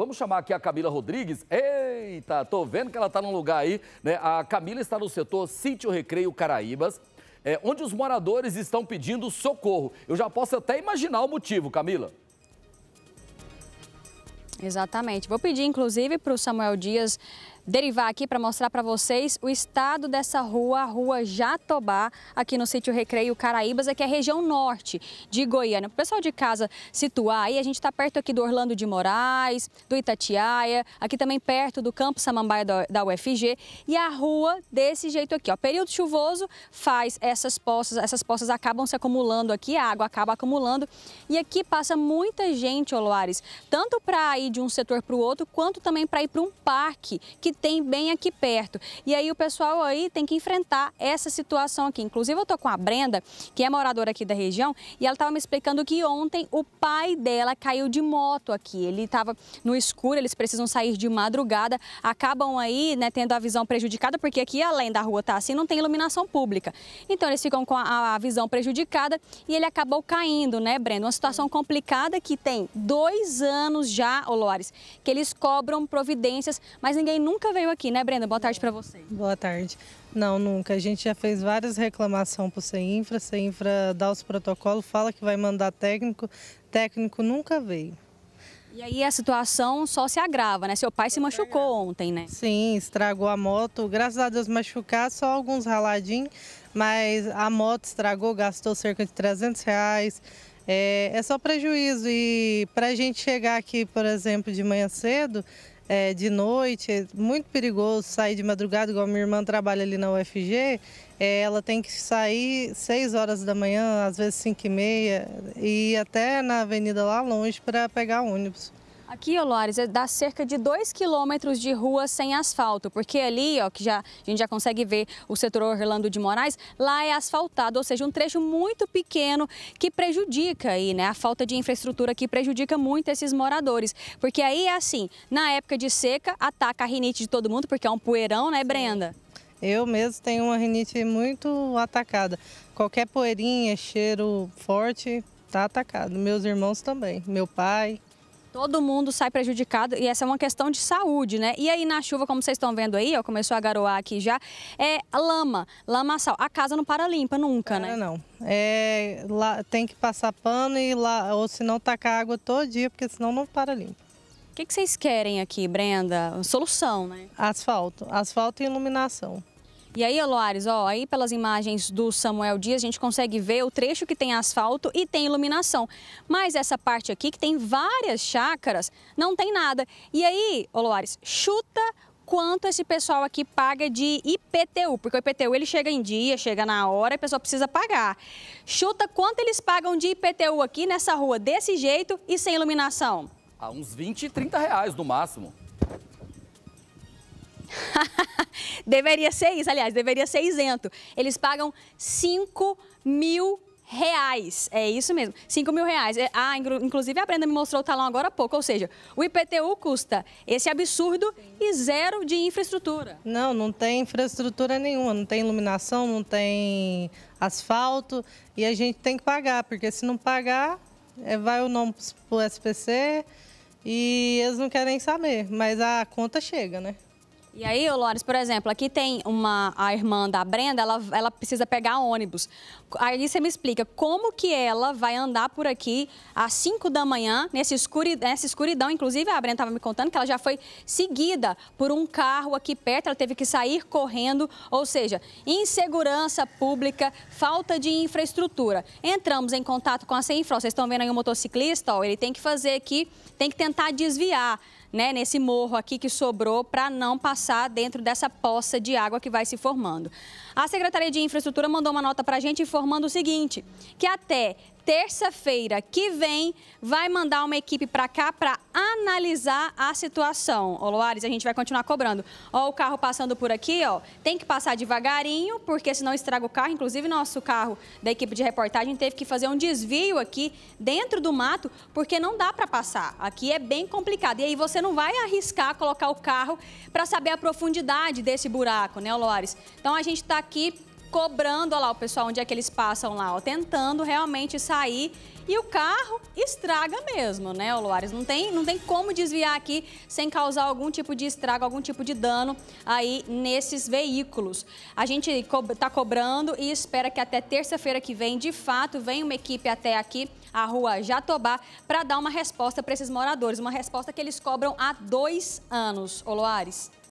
Vamos chamar aqui a Camila Rodrigues. Eita, tô vendo que ela está num lugar aí, né? A Camila está no setor Sítio Recreio Caraíbas, é, onde os moradores estão pedindo socorro. Eu já posso até imaginar o motivo, Camila. Exatamente. Vou pedir, inclusive, para o Samuel Dias derivar aqui para mostrar para vocês o estado dessa rua, a rua Jatobá, aqui no sítio Recreio Caraíbas, aqui é a região norte de Goiânia. Para o pessoal de casa situar aí, a gente está perto aqui do Orlando de Moraes, do Itatiaia, aqui também perto do Campo Samambaia da UFG e a rua desse jeito aqui, ó. Período chuvoso faz essas poças, essas poças acabam se acumulando aqui, a água acaba acumulando e aqui passa muita gente, Oloares, tanto para ir de um setor para o outro, quanto também para ir para um parque que tem bem aqui perto. E aí o pessoal aí tem que enfrentar essa situação aqui. Inclusive eu tô com a Brenda, que é moradora aqui da região, e ela estava me explicando que ontem o pai dela caiu de moto aqui. Ele estava no escuro, eles precisam sair de madrugada, acabam aí, né, tendo a visão prejudicada, porque aqui além da rua tá assim, não tem iluminação pública. Então eles ficam com a, a visão prejudicada e ele acabou caindo, né, Brenda? Uma situação complicada que tem dois anos já, Olores, que eles cobram providências, mas ninguém nunca nunca veio aqui, né, Brenda? Boa tarde para você. Boa tarde. Não, nunca. A gente já fez várias reclamações para o CEINFRA. CEINFRA dá os protocolos, fala que vai mandar técnico. Técnico nunca veio. E aí a situação só se agrava, né? Seu pai se machucou ontem, né? Sim, estragou a moto. Graças a Deus machucar, só alguns raladinhos. Mas a moto estragou, gastou cerca de 300 reais. É, é só prejuízo. E para a gente chegar aqui, por exemplo, de manhã cedo, é, de noite, é muito perigoso sair de madrugada, igual minha irmã trabalha ali na UFG, é, ela tem que sair 6 horas da manhã, às vezes 5 e meia, e ir até na avenida lá longe para pegar ônibus. Aqui, Olores, dá cerca de 2 quilômetros de rua sem asfalto, porque ali, ó, que já, a gente já consegue ver o setor Orlando de Moraes, lá é asfaltado, ou seja, um trecho muito pequeno que prejudica aí, né? A falta de infraestrutura que prejudica muito esses moradores. Porque aí é assim, na época de seca, ataca a rinite de todo mundo, porque é um poeirão, né, Brenda? Eu mesmo tenho uma rinite muito atacada. Qualquer poeirinha, cheiro forte, tá atacado. Meus irmãos também, meu pai. Todo mundo sai prejudicado e essa é uma questão de saúde, né? E aí na chuva, como vocês estão vendo aí, ó, começou a garoar aqui já, é lama, lamaçal. A casa não para limpa nunca, né? Não, é, lá, tem que passar pano e lá, ou senão tacar água todo dia, porque senão não para limpa. O que, que vocês querem aqui, Brenda? Solução, né? Asfalto, asfalto e iluminação. E aí, Loares, ó, aí pelas imagens do Samuel Dias, a gente consegue ver o trecho que tem asfalto e tem iluminação. Mas essa parte aqui, que tem várias chácaras, não tem nada. E aí, ô Loares, chuta quanto esse pessoal aqui paga de IPTU, porque o IPTU ele chega em dia, chega na hora e a pessoa precisa pagar. Chuta quanto eles pagam de IPTU aqui nessa rua desse jeito e sem iluminação? Ah, uns 20, 30 reais no máximo. deveria ser isso, aliás, deveria ser isento. Eles pagam 5 mil reais. É isso mesmo, 5 mil reais. É, ah, inclusive a Brenda me mostrou o talão agora há pouco, ou seja, o IPTU custa esse absurdo e zero de infraestrutura. Não, não tem infraestrutura nenhuma, não tem iluminação, não tem asfalto e a gente tem que pagar, porque se não pagar, é, vai o nome para o SPC e eles não querem saber, mas a conta chega, né? E aí, Lores, por exemplo, aqui tem uma a irmã da Brenda, ela, ela precisa pegar ônibus. Aí você me explica como que ela vai andar por aqui às 5 da manhã, nessa escuridão, nessa escuridão. Inclusive, a Brenda estava me contando que ela já foi seguida por um carro aqui perto, ela teve que sair correndo, ou seja, insegurança pública, falta de infraestrutura. Entramos em contato com a CEINFRO, vocês estão vendo aí um motociclista, ó, ele tem que fazer aqui, tem que tentar desviar né, nesse morro aqui que sobrou para não passar dentro dessa poça de água que vai se formando. A Secretaria de Infraestrutura mandou uma nota para a gente informando o seguinte, que até terça-feira que vem vai mandar uma equipe para cá para analisar a situação. Ô Loares, a gente vai continuar cobrando. Ó, o carro passando por aqui, ó, tem que passar devagarinho, porque senão estraga o carro. Inclusive, nosso carro da equipe de reportagem teve que fazer um desvio aqui dentro do mato, porque não dá para passar. Aqui é bem complicado. E aí você não vai arriscar colocar o carro para saber a profundidade desse buraco, né, Loares? Então a gente está aqui cobrando, olha lá o pessoal, onde é que eles passam lá, ó, tentando realmente sair e o carro estraga mesmo, né, Luares? Não tem, não tem como desviar aqui sem causar algum tipo de estrago, algum tipo de dano aí nesses veículos. A gente está cobrando e espera que até terça-feira que vem, de fato, venha uma equipe até aqui, a rua Jatobá, para dar uma resposta para esses moradores. Uma resposta que eles cobram há dois anos, Oloares.